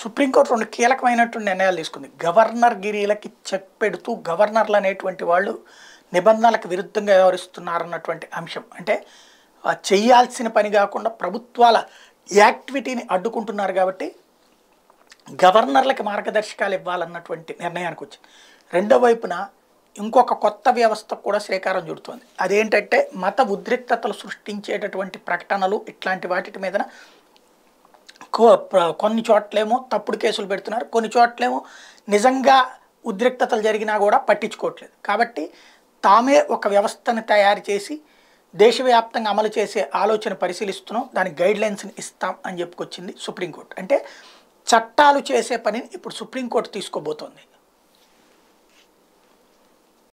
Supreme court రెండు కీలకమైనటువంటి నిర్ణయాలు తీసుకుంది. గవర్నర్ గిరీలకి చెక్ పెడుతూ గవర్నర్లు అనేటువంటి వాళ్ళు నిబంధనలకు విరుద్ధంగా వ్యవహరిస్తున్నారన్నటువంటి అంశం. అంటే చేయాల్సిన పని కాకుండా ప్రభుత్వాల యాక్టివిటీని అడ్డుకుంటున్నారు కాబట్టి గవర్నర్లకి మార్గదర్శకాలు ఇవ్వాలన్నటువంటి నిర్ణయానికి వచ్చింది. రెండో వైపున ఇంకొక కొత్త వ్యవస్థ కూడా శ్రీకారం చుడుతోంది. అదేంటంటే మత ఉద్రిక్తతలు సృష్టించేటటువంటి ప్రకటనలు ఇట్లాంటి వాటి మీదన కొన్ని చోట్లేమో తప్పుడు కేసులు పెడుతున్నారు కొన్ని చోట్లేమో నిజంగా ఉద్రిక్తతలు జరిగినా కూడా పట్టించుకోవట్లేదు. కాబట్టి తామే ఒక వ్యవస్థను తయారు చేసి దేశవ్యాప్తంగా అమలు చేసే ఆలోచన పరిశీలిస్తున్నాం దాని గైడ్ లైన్స్ని ఇస్తాం అని చెప్పుకొచ్చింది సుప్రీంకోర్టు. అంటే చట్టాలు చేసే పనిని ఇప్పుడు సుప్రీంకోర్టు తీసుకోబోతోంది.